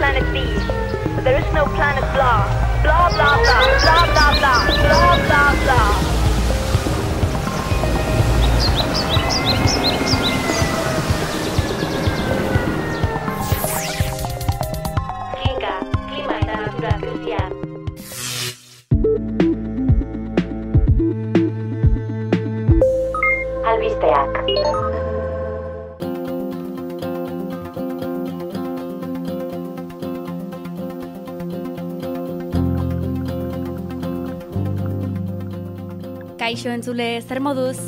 planet B. There is no planet blah. Blah blah blah. Blah blah blah. Blah blah blah. Albisteak. Kaixo entzule, zer moduz?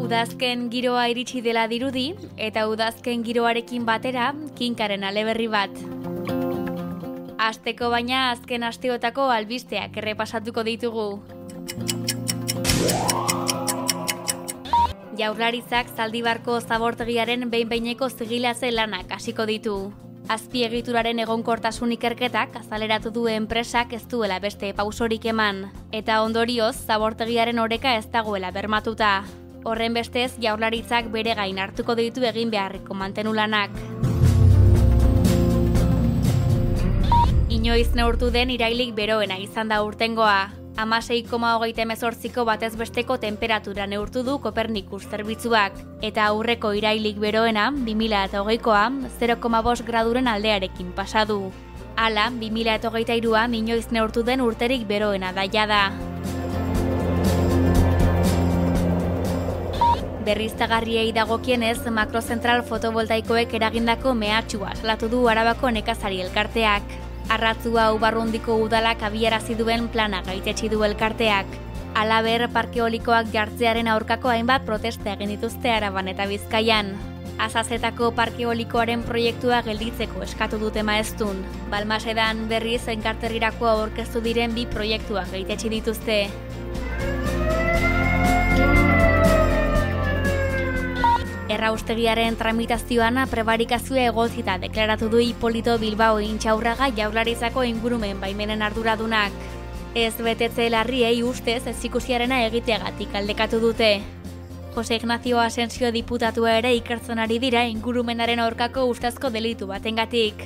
Udazken giroa iritsi dela dirudi, eta udazken giroarekin batera, kinkaren aleberri bat. Asteko baina azken asteotako albisteak errepasatuko ditugu. Jaurlaritzak zaldibarko zabortegiaren behin-behineko zigilatze lanak hasiko ditu. Azpiegituraren egonkortasun ikerketak azaleratu du enpresak ez duela beste pausorik eman, eta ondorioz zabortegiaren oreka ez dagoela bermatuta. Horren bestez, jaurlaritzak bere gain hartuko ditu egin beharriko mantenulanak. Inoiz neurtu den irailik beroena izan da urtengoa. Amasei koma hogeita emezortziko batez besteko temperatura neurtu du Kopernikus zerbitzuak, eta aurreko irailik beroena, 2000 eta hogeikoa, 0,5 graduren aldearekin pasadu. Hala, 2000 eta hogeita irua, inoiz neurtu den urterik beroena daia da. Berriztagarriei dagokienez, makrozentral fotovoltaikoek eragindako mehatxua salatu du Arabako nekazari elkarteak. Arratzua ubarrundiko udalak abiarazi duen plana gaitetsi du elkarteak. Alaber parkeolikoak jartzearen aurkako hainbat protesta egin dituzte Araban eta Bizkaian. Azazetako parkeolikoaren proiektua gelditzeko eskatu dute maeztun. Balmasedan berriz enkarterrirako aurkeztu diren bi proiektuak gaitetsi dituzte. Erraustegiaren tramitazioan prebarikazioa egozita deklaratu du Hipolito Bilbao intxaurraga jaurlarizako ingurumen baimenen arduradunak. Ez betetze larriei ustez ez ikusiarena egiteagatik aldekatu dute. Jose Ignacio Asensio diputatua ere ikertzen ari dira ingurumenaren aurkako ustezko delitu batengatik.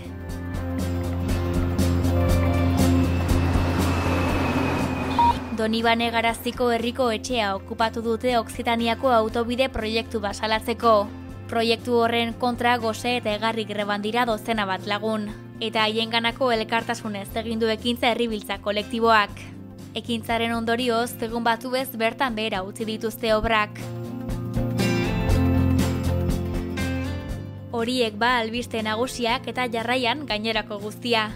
Donibane Garaziko herriko etxea okupatu dute Okzitaniako autobide proiektu basalatzeko. Proiektu horren kontra goze eta egarri greban dira dozena bat lagun. Eta haienganako elkartasunez egin du ekintza herribiltza kolektiboak. Ekintzaren ondorioz, egun batu ez bertan behera utzi dituzte obrak. Horiek ba albiste nagusiak eta jarraian gainerako guztia.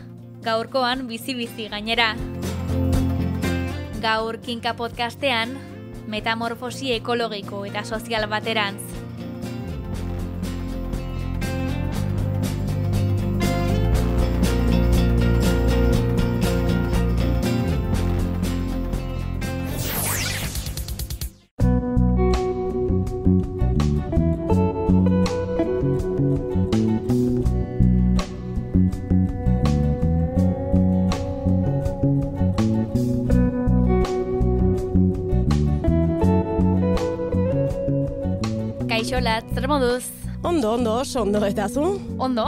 Gaurkoan bizi-bizi gainera. Gaur kinka podcastean, metamorfosi ekologiko eta sozial baterantz. Kaixo lat, zer moduz? Ondo, ondo, oso ondo eta zu? Ondo?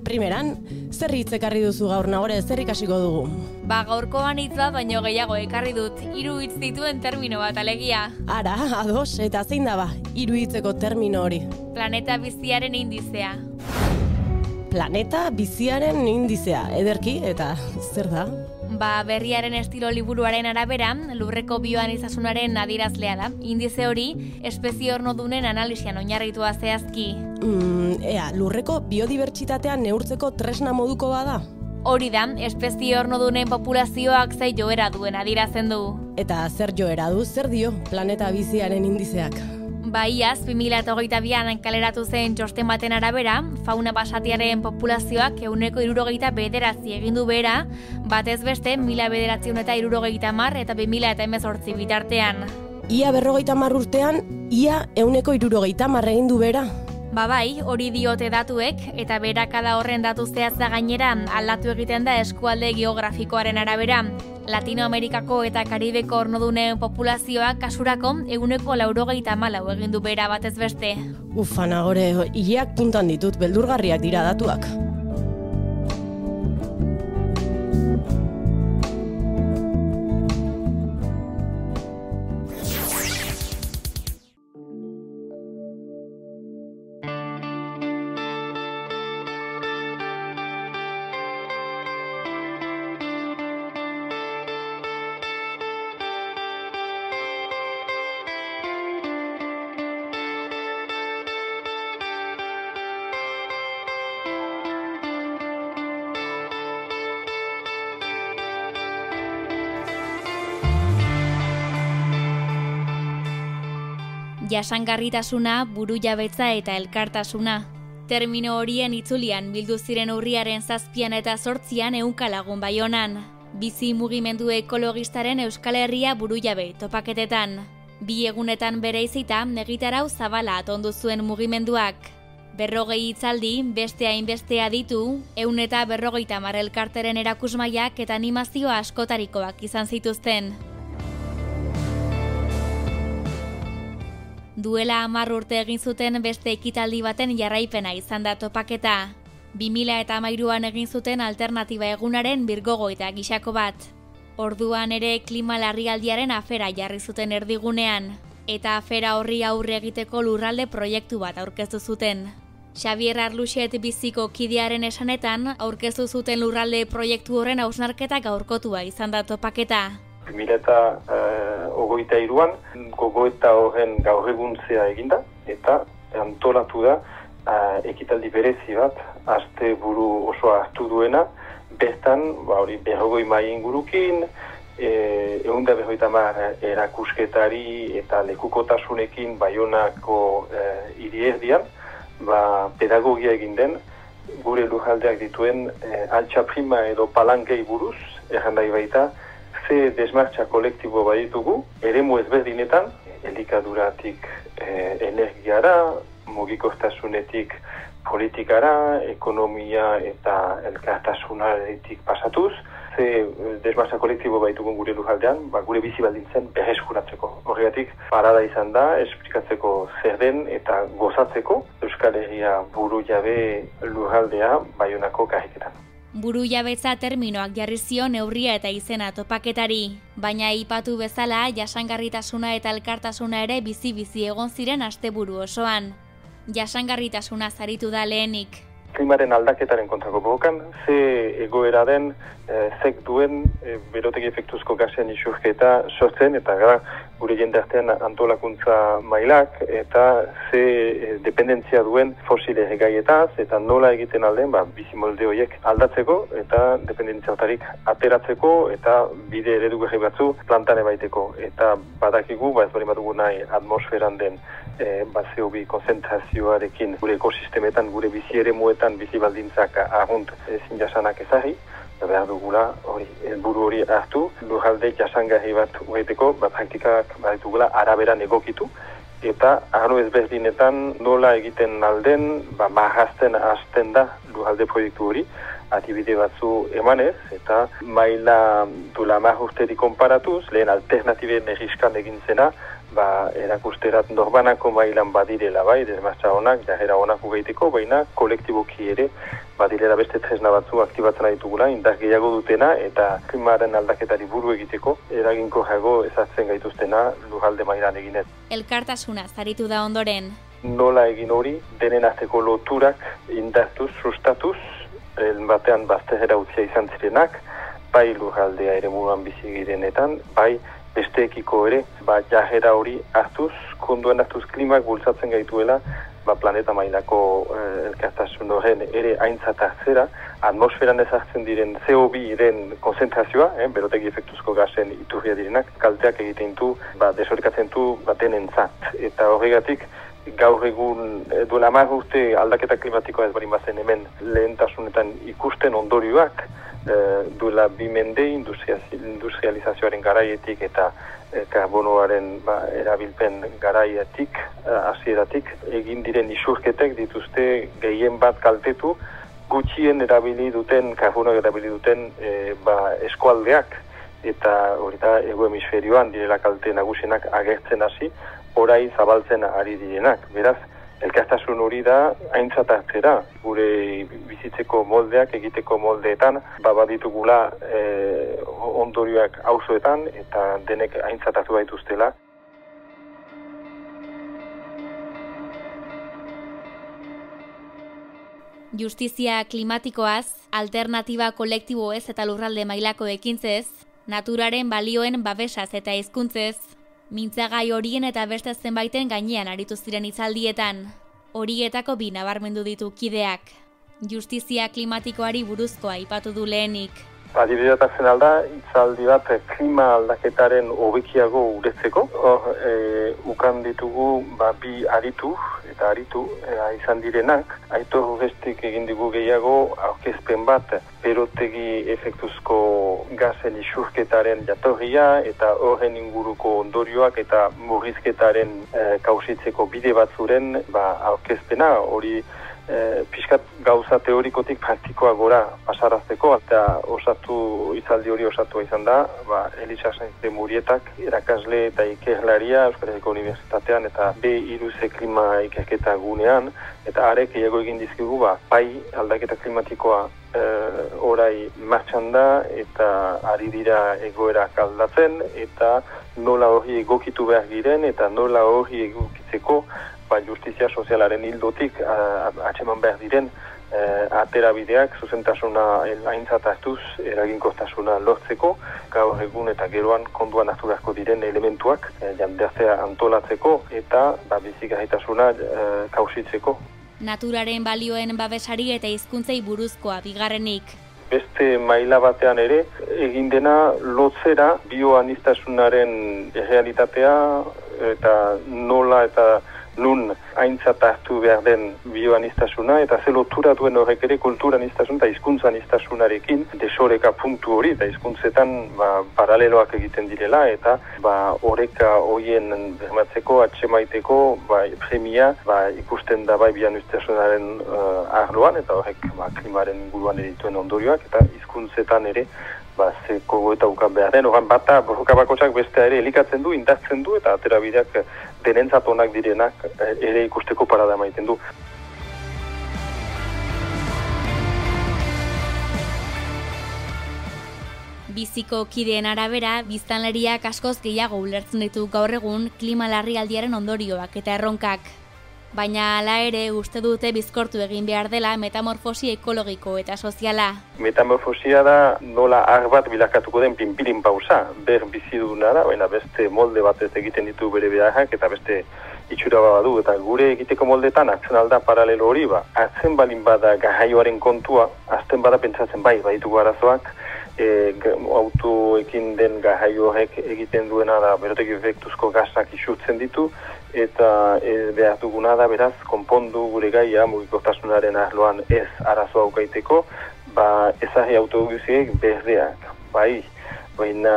Primeran, zer hitz ekarri duzu gaur nagore, zer ikasiko dugu? Ba, gaurkoan hitz bat baino gehiago ekarri dut, hiru hitz dituen termino bat alegia. Ara, ados, eta zein da ba, hiru hitzeko termino hori. Planeta biziaren indizea. Planeta biziaren indizea, ederki, eta zer da? Ba, berriaren estilo liburuaren arabera, lurreko bioanizasunaren adirazlea da. Indize hori, espezie hornodunen analisian oinarritua zehazki. Mm, ea, lurreko biodibertsitatea neurtzeko tresna moduko bada? Hori da, espezie hornodunen populazioak zei joera duen adirazen du. Eta zer joera du, zer dio planeta biziaren indizeak? Baiaz, 2008an kaleratu zen txosten baten arabera, fauna basatiaren populazioak euneko irurogeita bederatzi egindu bera, batez beste, mila bederatziun eta irurogeita mar eta 2000 eta emezortzi bitartean. Ia berrogeita mar urtean, ia euneko irurogeita mar egin du bera. Ba bai, hori diote datuek, eta berakada horren datu zehatza gainera aldatu egiten da eskualde geografikoaren arabera. Latinoamerikako eta Karibeko ornodunen populazioak kasurako eguneko laurogeita malau egin du bera batez beste. Ufana gore, hileak puntan ditut, beldurgarriak dira datuak. Jasangarritasuna, buru jabetza eta elkartasuna. Termino horien itzulian bildu ziren urriaren zazpian eta sortzian eunka lagun baionan. Bizi mugimendu ekologistaren Euskal Herria buru jabe topaketetan. Bi egunetan bere izita, negitarau zabala atondu zuen mugimenduak. Berrogei itzaldi, beste hainbestea ditu, eun eta berrogeita marrelkarteren erakusmaiak eta animazioa askotarikoak izan zituzten. Duela hamar urte egin zuten beste ekitaldi baten jarraipena izan da topaketa. 2000 eta amairuan egin zuten alternatiba egunaren birgogo eta gixako bat. Orduan ere klima larrialdiaren afera jarri zuten erdigunean, eta afera horri aurre egiteko lurralde proiektu bat aurkeztu zuten. Xavier Arluxet biziko kidearen esanetan, aurkeztu zuten lurralde proiektu horren hausnarketa gaurkotua izan da topaketa. 2000 eta ogoita iruan, gogoeta horren gaur eguntzea eginda, eta antolatu da uh, ekitaldi berezi bat, aste buru osoa hartu duena, bertan, ba, hori berrogoi mai ingurukin, e, egun da berroita mar erakusketari eta lekukotasunekin baionako e, iri ba, pedagogia egin den, gure lujaldeak dituen e, altxa prima edo palankei buruz, errandai baita, ze desmartxa kolektibo baditugu, eremu ezberdinetan, elikaduratik e, energiara, mugikoztasunetik politikara, ekonomia eta elkartasunaretik pasatuz, ze eh, desmartxa kolektibo baitugun gure lujaldean, ba, gure bizi baldintzen berreskuratzeko. Horregatik, parada izan da, esplikatzeko zer den eta gozatzeko Euskal Herria buru jabe lujaldea baionako kahiketan. Buru jabetza terminoak jarri zion neurria eta izena topaketari, baina ipatu bezala jasangarritasuna eta elkartasuna ere bizi-bizi egon ziren asteburu osoan. Jasangarritasuna zaritu da lehenik. Klimaren aldaketaren kontrako. Bokan, ze egoera den, e, zek duen, e, berotegi efektuzko gazean isurketa sortzen, eta gara, gure jendartean antolakuntza mailak eta ze e, dependentzia duen fosile egaietaz eta nola egiten alden ba, bizimolde horiek aldatzeko eta dependentzia otarik ateratzeko eta bide eredu gehi batzu plantane baiteko eta badakigu, ba ez bari badugu nahi atmosferan den e, ba bi konzentrazioarekin gure ekosistemetan, gure bizi ere muetan bizi baldintzak agunt ezin jasanak ezari behar dugula hori, helburu hori hartu, lurralde jasangarri bat ureteko, ba, praktikak baditugula araberan egokitu, eta arlo ezberdinetan nola egiten alden, ba, mahazten hasten da lurralde proiektu hori, atibide batzu emanez, eta maila dula mahurteri konparatuz, lehen alternatiben erriskan egin zena, ba, erakusterat norbanako mailan badirela bai, desmartza honak, jahera honak ugeiteko, baina kolektiboki ere badirela beste tresna batzu aktibatzen ditugula, indar gehiago dutena eta klimaren aldaketari buru egiteko, eraginko jago ezartzen gaituztena lujalde mailan eginez. Elkartasuna zaritu da ondoren. Nola egin hori, denen azteko loturak indartuz, sustatuz, batean baztehera utzia izan zirenak, bai lujaldea ere muruan bizi girenetan, bai besteekiko ere, ba, jahera hori hartuz, konduen hartuz klimak bultzatzen gaituela, ba, planeta mailako eh, elkartasun horren ere aintzat hartzera, atmosferan ezartzen diren CO2 iren konzentrazioa, eh, berotegi efektuzko gazen iturria direnak, kalteak egiten du, ba, desorikatzen du baten entzat. Eta horregatik, gaur egun e, duela mar urte aldaketa klimatikoa ez barin bazen hemen lehentasunetan ikusten ondorioak, e, duela bi mende industrializazioaren garaietik eta e, karbonoaren ba, erabilpen garaietik, e, hasieratik egin diren isurketek dituzte gehien bat kaltetu, gutxien erabili duten, karbonoak erabili duten e, ba, eskualdeak, eta hori da ego hemisferioan direla kalte nagusienak agertzen hasi, orai zabaltzen ari direnak. Beraz, elkartasun hori da aintzat hartzera, gure bizitzeko moldeak, egiteko moldeetan, babaditugula e, ondorioak auzoetan eta denek aintzat hartu baituztela. Justizia klimatikoaz, alternatiba kolektiboez eta lurralde mailako ekintzez, naturaren balioen babesaz eta hizkuntzez, mintzagai horien eta beste zenbaiten gainean aritu ziren itzaldietan, horietako bi nabarmendu ditu kideak. Justizia klimatikoari buruzkoa aipatu du lehenik. Adibidetatzen alda, itzaldi bat eh, klima aldaketaren hobekiago uretzeko. Hor, e, ukan ditugu ba, bi aritu eta aritu e, izan direnak. Aito bestik egin digu gehiago aurkezpen bat perotegi efektuzko gazen isurketaren jatorria eta horren inguruko ondorioak eta murrizketaren e, kausitzeko bide batzuren ba, aurkezpena hori e, pixkat gauza teorikotik praktikoa gora pasarazteko, eta osatu, izaldi hori osatu izan da, ba, Elisa Sainz Murietak, erakasle eta ikerlaria Euskal Herriko Unibertsitatean, eta B iruze klima ikerketa gunean, eta arek egiago egin dizkigu, ba, pai aldaketa klimatikoa e, orai martxan da, eta ari dira egoera kaldatzen, eta nola hori egokitu behar giren, eta nola hori egokitzeko, ba, justizia sozialaren hildotik atxeman behar diren eh, aterabideak zuzentasuna aintzat hartuz eraginkortasuna lortzeko gaur egun eta geroan konduan hartu beharko diren elementuak eh, jandeazea antolatzeko eta ba, bizik ahitasuna eh, kausitzeko. Naturaren balioen babesari eta hizkuntzei buruzkoa bigarrenik. Beste maila batean ere, egin dena lotzera bioanistasunaren realitatea eta nola eta nun aintzat hartu behar den bioanistasuna eta ze lotura duen horrek ere kulturanistasuna eta hizkuntzanistasunarekin desoreka puntu hori eta hizkuntzetan ba, paraleloak egiten direla eta ba, oreka hoien bermatzeko, atxemaiteko ba, premia ba, ikusten da bai bioanistasunaren uh, arloan eta horrek ba, klimaren inguruan erituen ondorioak eta hizkuntzetan ere ba, zeko goeta ukan behar den, oran bata borroka bakotxak beste ere elikatzen du, indartzen du, eta atera bideak denentzat onak direnak eh, ere ikusteko parada maiten du. Biziko kideen arabera, biztanleriak askoz gehiago ulertzen ditu gaur egun klima larrialdiaren ondorioak eta erronkak baina hala ere uste dute bizkortu egin behar dela metamorfosi ekologiko eta soziala. Metamorfosia da nola ar bat bilakatuko den pinpirin pausa, ber biziduna da, baina beste molde bat ez egiten ditu bere beharrak eta beste itxura badu eta gure egiteko moldetan atzen alda paralelo hori ba. Atzen balin bada gahaioaren kontua, azten bada pentsatzen bai, baitu arazoak, e, autoekin den gahaio horrek egiten duena da beroteki efektuzko gazak isurtzen ditu, eta e, behar duguna da beraz konpondu gure gaia mugikortasunaren ahloan ez arazo aukaiteko, ba ezari autobusiek berdeak, bai, baina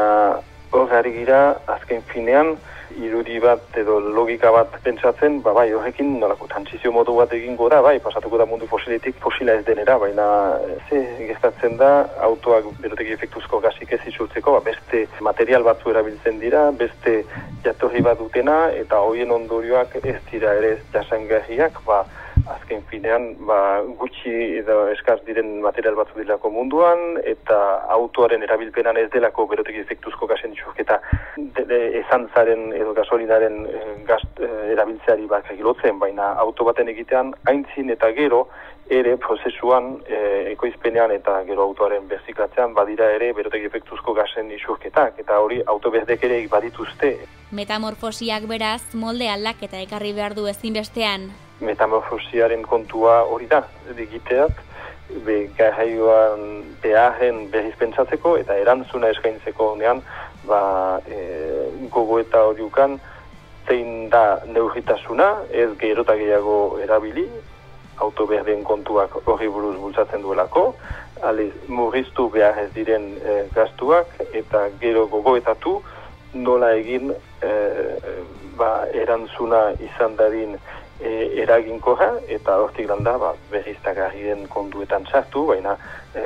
hor gira azken finean, irudi bat edo logika bat pentsatzen, ba bai, horrekin nolako transizio modu bat egingo da, bai, pasatuko da mundu fosiletik fosila ez denera, baina ze gestatzen da, autoak beroteki efektuzko gazik ez isurtzeko, ba, beste material batzu erabiltzen dira, beste jatorri bat dutena, eta hoien ondorioak ez dira ere jasangarriak, ba, azken finean ba, gutxi edo eskaz diren material batzu dilako munduan eta autoaren erabilpenan ez delako berotegi efektuzko gazen txurketa esan zaren edo gasolinaren e, gazt e, erabiltzeari bat egilotzen, baina auto baten egitean haintzin eta gero ere prozesuan e, ekoizpenean eta gero autoaren berziklatzean badira ere berotegi efektuzko gazen isurketak eta hori auto bezdek ere badituzte. Metamorfosiak beraz molde aldaketa ekarri behar du ezinbestean metamorfosiaren kontua hori da, egiteak, be gahaioan beharren behiz pentsatzeko eta erantzuna eskaintzeko nean, ba, e, gogo eta horiukan, zein da neurritasuna, ez gerota gehiago erabili, auto kontuak hori buruz bultzatzen duelako, aliz, murriztu behar ez diren e, gaztuak, eta gero gogoetatu, nola egin e, ba, erantzuna izan dadin e, eraginkorra eta hortik landa ba, berriztagarrien konduetan sartu, baina e,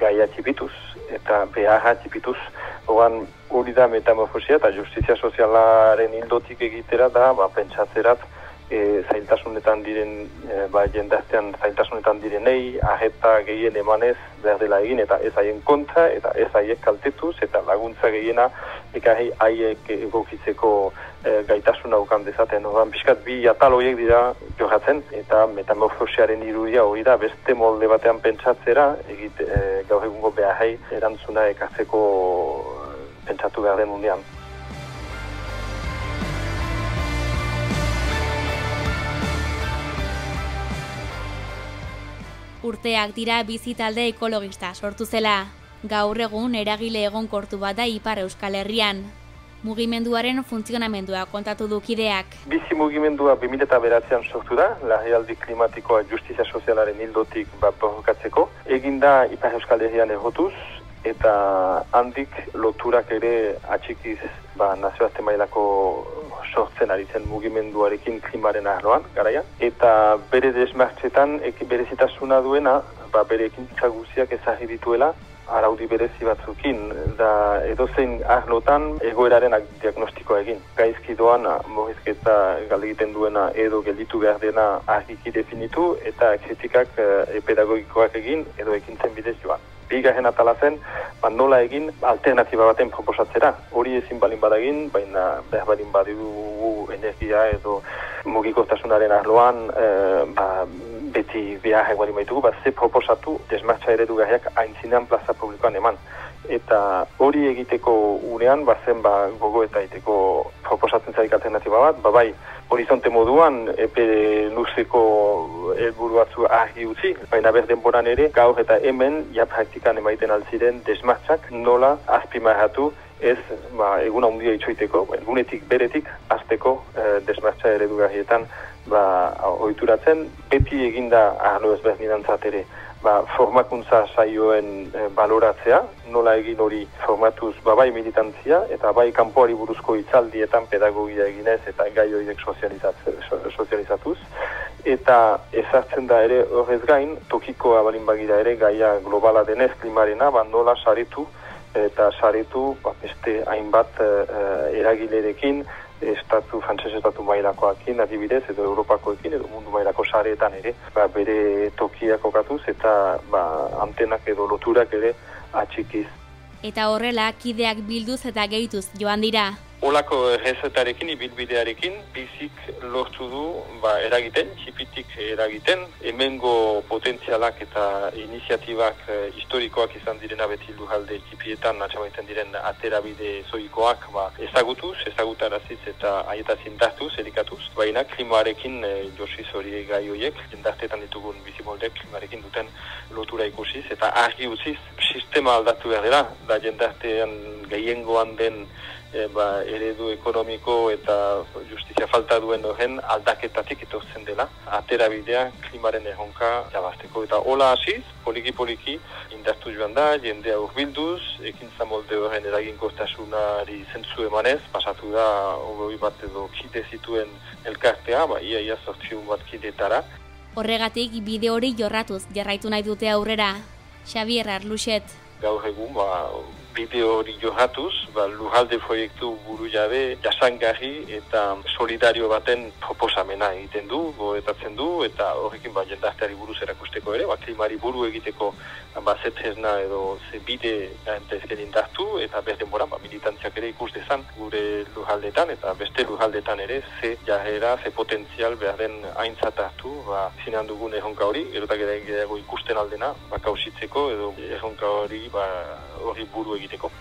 gaia txipituz eta beharra tipituz. Horan hori da metamorfosia eta justizia sozialaren hildotik egitera da, ba, pentsatzerat, e, zailtasunetan diren, e, ba, jendaztean zailtasunetan direnei, aheta gehien emanez behar dela egin, eta ez haien kontra, eta ez haiek kaltetuz, eta laguntza gehiena, ekarri haiek egokitzeko e, gaitasuna ukan dezaten. Oran, pixkat bi atal horiek dira johatzen, eta metamorfosiaren irudia hori da, beste molde batean pentsatzera, egit, e, gaur egungo behar erantzuna ekartzeko pentsatu behar den undian. Urteak dira bizi talde ekologista sortu zela. Gaur egun eragile egonkortu bat da Ipar Euskal Herrian. Mugimenduaren funtzionamendua kontatu du kideak. Bizi mugimendua 2009an sortu da, larrialdi klimatikoa justizia sozialaren hildotik bat borrokatzeko. Egin da Ipar Euskal Herrian errotuz, eta handik loturak ere atxikiz ba, nazioazte mailako sortzen ari zen mugimenduarekin klimaren arloan, garaian. Eta bere desmartxetan, ek, bere zitasuna duena, ba, bere ekin guziak ezagir dituela, araudi berezi batzukin, da edozein arlotan egoeraren diagnostikoa egin. Gaizki doan, morrizketa egiten duena edo gelditu behar dena argiki definitu, eta kritikak e, pedagogikoak egin edo ekintzen bidez joan bigarren atala zen, ba, nola egin alternatiba baten proposatzera. Hori ezin balin badagin, baina behar balin badigu energia edo mugikortasunaren arloan, e, ba, beti behar eguarin baitugu, ba, ze proposatu desmartza eredu gahiak aintzinean plaza publikoan eman. Eta hori egiteko unean, bazen ba, gogo eta egiteko proposatzen zaik alternatiba bat, ba, bai, horizonte moduan epe luzeko helburu batzu argi utzi, baina ber denboran ere gaur eta hemen ja praktikan emaiten alziren desmartzak nola azpimarratu ez ba, eguna handia itxoiteko, egunetik beretik azteko e, desmartza eredugarrietan ba, oituratzen, beti eginda arlo ezberdinan ere ba, formakuntza saioen e, baloratzea, nola egin hori formatuz ba, bai militantzia, eta bai kanpoari buruzko itzaldietan pedagogia eginez eta gai horiek sozializatuz. Eta ezartzen da ere horrez gain, tokiko abalin bagira ere gaia globala denez klimarena, ba, nola saretu, eta saretu ba, beste hainbat e, eragilerekin, estatu, frantzese estatu mailakoakin, adibidez, edo Europakoekin, edo mundu mailako sareetan ere, ba, bere tokiak okatuz, eta ba, antenak edo loturak ere atxikiz. Eta horrela, kideak bilduz eta gehituz joan dira. Olako errezetarekin, ibilbidearekin, bizik lortu du ba, eragiten, txipitik eragiten, hemengo potentzialak eta iniziatibak e, historikoak izan direna beti lujalde txipietan, natxamaiten diren aterabide zoikoak ba, ezagutuz, ezagutaraziz eta aieta zindartuz, erikatuz. Baina klimoarekin e, josiz hori gai horiek, jendartetan ditugun bizimoldek klimarekin duten lotura ikusiz, eta argi utziz, sistema aldatu behar dela, da jendartean gehiengoan den e, ba, eredu ekonomiko eta justizia falta duen horren aldaketatik etortzen dela. Atera bidea klimaren erronka jabazteko. Eta hola hasiz, poliki-poliki, indartu joan da, jendea urbilduz, ekin zamolde horren eragin kostasunari zentzu emanez, pasatu da, ogoi bat edo kide zituen elkartea, ba, ia ia sortziun bat kidetara. Horregatik, bide hori jorratuz jarraitu nahi dute aurrera. Xavier Arluxet. Gaur egun, ba, bideo hori johatuz, ba, lujalde proiektu buru jabe jasangarri eta solidario baten proposamena egiten du, goetatzen du, eta horrekin ba, jendazteari buruz erakusteko ere, ba, klimari buru egiteko ba, zetzezna edo ze bide entezken indartu, eta beste moran, ba, militantziak ere ikus dezan gure lujaldetan, eta beste lujaldetan ere, ze jarrera, ze potentzial behar den aintzat hartu, ba, zinean dugun erronka hori, erotak ere ikusten aldena, ba, kausitzeko, edo erronka hori, ba, hori buru egiteko. Egiteko.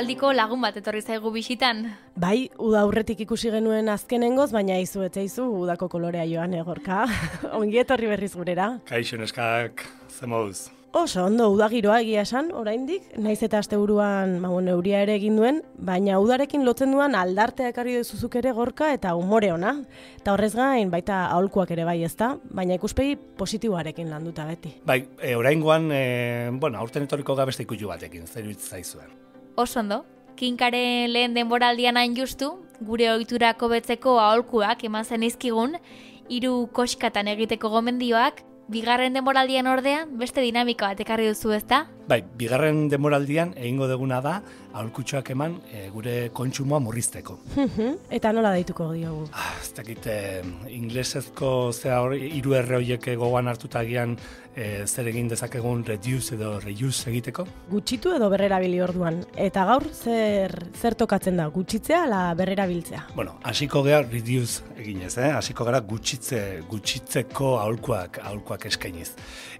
Aspaldiko lagun bat etorri zaigu bisitan. Bai, uda aurretik ikusi genuen azkenengoz, baina izu etzaizu udako kolorea joan egorka. Ongi etorri berriz gurera. Kaixo neskak, zemoduz. Oso, ondo, udagiroa egia esan, oraindik, naiz eta asteburuan ba, bueno, euria ere egin duen, baina udarekin lotzen duan aldartea ekarri duzuzuk ere gorka eta umore ona. Eta horrez gain, baita aholkuak ere bai ezta, baina ikuspegi positiboarekin landuta beti. Bai, e, oraingoan, e, bueno, aurten etorriko gabeste ikutu batekin, zer zaizuen. Oso ondo, kinkaren lehen denboraldian hain justu, gure ohiturako betzeko aholkuak eman zen izkigun, hiru koskatan egiteko gomendioak, bigarren denboraldian ordea, beste dinamika bat ekarri duzu ezta? Bai, bigarren denboraldian egingo deguna da, aholkutxoak eman e, gure kontsumoa murrizteko. eta nola daituko diogu? Ah, ez dakit, e, inglesezko zea hori, iru erre horiek gogoan hartuta gian e, zer egin dezakegun reduce edo reuse egiteko? Gutxitu edo berrerabili orduan. Eta gaur zer zer tokatzen da? Gutxitzea ala berrerabiltzea? Bueno, hasiko gea reduce eginez, eh? Hasiko gara gutxitze gutxitzeko aholkuak aholkuak eskainiz.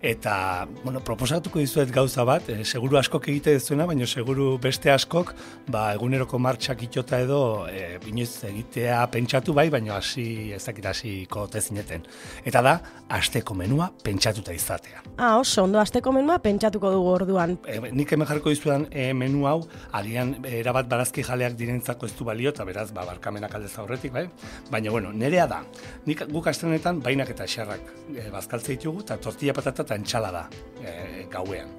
Eta, bueno, proposatuko dizuet gauza bat, e, seguru askok egite duzuena, baina seguru beste askok, ba, eguneroko martxak itota edo, e, binoiz egitea pentsatu bai, baina hasi ezakit hasiko tezineten. Eta da, asteko menua pentsatuta izatea. Ah, oso, ondo, asteko menua pentsatuko dugu orduan. E, nik hemen jarriko dizudan e, menu hau, alian erabat barazki jaleak direntzako ez du balio, eta beraz, ba, barkamenak aldez aurretik, bai? Baina, bueno, nerea da. Nik guk astenetan bainak eta xerrak e, bazkaltze ditugu, eta tortilla patata eta entxala da e, gauean.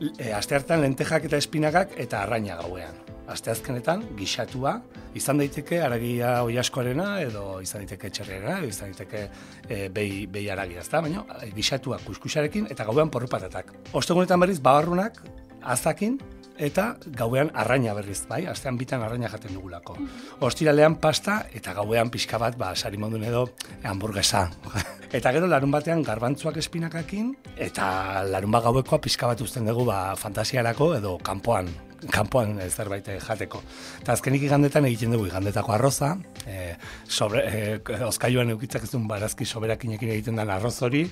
E, aste hartan lentejak eta espinakak eta arraina gauean. Aste azkenetan, gixatua, izan daiteke aragia oiaskoarena, edo izan daiteke txerrera, edo izan daiteke e, behi, behi aragia, ezta? baina gixatua kuskusarekin eta gauean porrupatatak. Ostegunetan berriz, babarrunak, azakin, eta gauean arraina berriz, bai, astean bitan arraina jaten dugulako. Ostiralean pasta eta gauean pixka bat, ba, sarimondun edo hamburguesa. Eta gero larun batean garbantzuak espinakakin eta larun bat gauekoa pixka bat uzten dugu ba, fantasiarako edo kanpoan kanpoan zerbait jateko. Eta azkenik igandetan egiten dugu igandetako arroza, e, sobre, e, oskailuan eukitzak ez barazki soberakinekin egiten den arroz hori,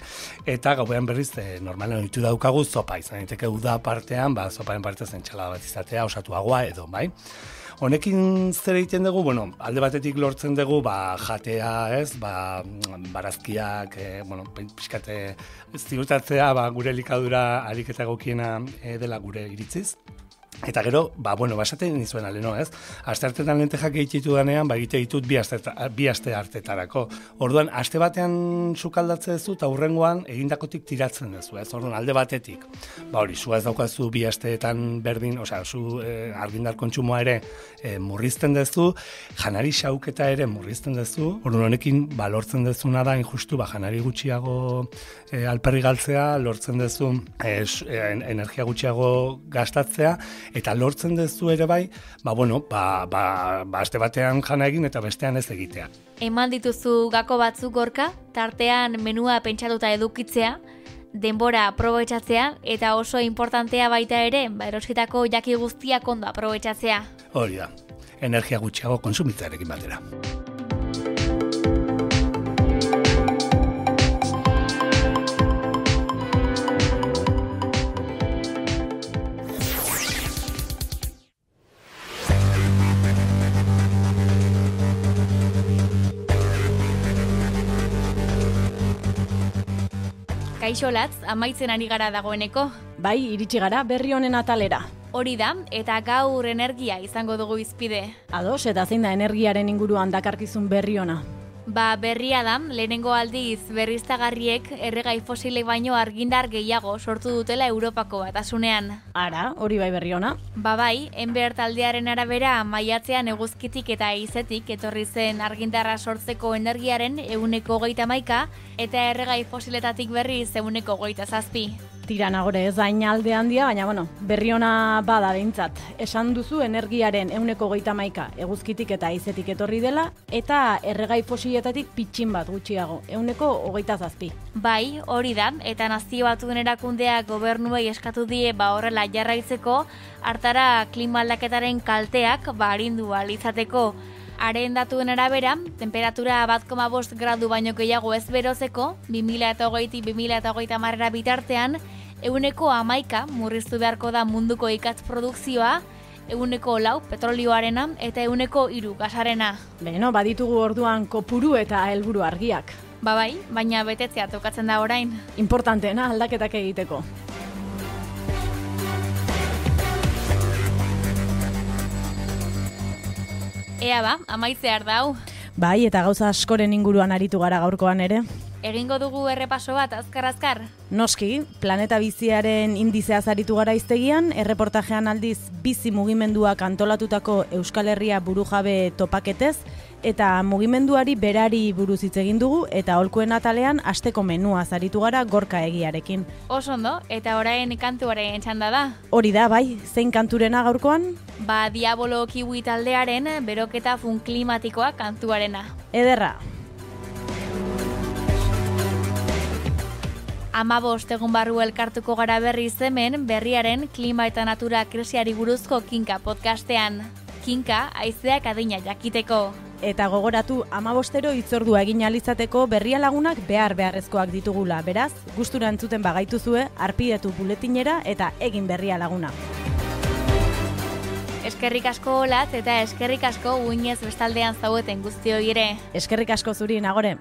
eta gauean berriz e, normalen ditu daukagu zopa, izan daiteke uda partean, ba, zoparen parte zentxala bat izatea, osatuagoa edo, bai? Honekin zer egiten dugu, bueno, alde batetik lortzen dugu, ba, jatea, ez, ba, barazkiak, e, bueno, pixkate, ziurtatzea, ba, gure likadura ariketa egokiena e, dela gure iritziz. Eta gero, ba, bueno, basaten nizuen aleno, ez? Aste hartetan lentejak egititu danean, ba, egite ditut bi aste, bi aste hartetarako. Orduan, aste batean sukaldatze duzu, eta hurrengoan egindakotik tiratzen duzu, ez? Orduan, alde batetik. Ba, hori, zu ez daukazu bi asteetan berdin, osea, zu eh, argindar kontsumoa ere eh, murrizten duzu, janari xauketa ere murrizten duzu. Orduan, honekin, ba, lortzen dezuna da, injustu, ba, janari gutxiago eh, alperri galtzea, lortzen duzu eh, energia gutxiago gastatzea, eta lortzen duzu ere bai, ba, bueno, ba, ba, ba aste batean jana egin eta bestean ez egitea. Eman dituzu gako batzuk gorka, tartean menua pentsatuta edukitzea, denbora aprobetxatzea eta oso importantea baita ere, ba, erositako jaki guztiak ondo aprobetxatzea. Hori da, energia gutxiago konsumitzarekin batera. Kaixolatz, amaitzen ari gara dagoeneko. Bai, iritsi gara berri honen atalera. Hori da, eta gaur energia izango dugu izpide. Ados, eta zein da energiaren inguruan dakarkizun berri ona. Ba, berria da, lehenengo aldiz berriztagarriek erregai fosilek baino argindar gehiago sortu dutela Europako batasunean. Ara, hori bai berri ona. Ba bai, enber taldearen arabera maiatzean eguzkitik eta izetik etorri zen argindarra sortzeko energiaren euneko geita maika eta erregai fosiletatik berriz euneko geita zazpi tiran agore ez dain alde handia, baina bueno, berri ona bada behintzat. Esan duzu energiaren euneko geita maika eguzkitik eta izetik etorri dela, eta erregai fosiletatik pitxin bat gutxiago, euneko hogeita zazpi. Bai, hori da, eta nazio batu erakundea gobernuei eskatu die ba horrela jarraitzeko, hartara klima aldaketaren kalteak ba harindu alizateko. Haren datuen arabera, temperatura bat koma bost gradu baino gehiago ez berozeko, 2000 eta hogeiti 2000 eta hogeita marrera bitartean, eguneko amaika murriztu beharko da munduko ikatz produkzioa, eguneko lau petrolioarena eta eguneko iru gasarena. Beno, baditugu orduan kopuru eta helburu argiak. Babai, baina betetzea tokatzen da orain. Importanteena aldaketak egiteko. Ea ba, amaitzear dau. Bai, eta gauza askoren inguruan aritu gara gaurkoan ere. Egingo dugu errepaso bat azkar-azkar. Noski, planeta biziaren indizea zaritu gara iztegian, erreportajean aldiz bizi mugimenduak antolatutako Euskal Herria burujabe topaketez, eta mugimenduari berari buruz hitz egin dugu, eta holkuen atalean asteko menua zaritu gara gorka egiarekin. Oso ondo, eta orain kantuaren txanda da. Hori da, bai, zein kanturena gaurkoan? Ba, Diabolo Kiwi taldearen beroketa fun klimatikoa kantuarena. Ederra, Amabost egun barru elkartuko gara berri hemen berriaren klima eta natura kresiari buruzko kinka podcastean. Kinka, aizeak adina jakiteko. Eta gogoratu, amabostero itzordua egin alizateko berria lagunak behar beharrezkoak ditugula. Beraz, gustura entzuten bagaituzue, arpidetu buletinera eta egin berria laguna. Eskerrik asko olat eta eskerrik asko uinez bestaldean zaueten guztio ere. Eskerrik asko zuri nagore.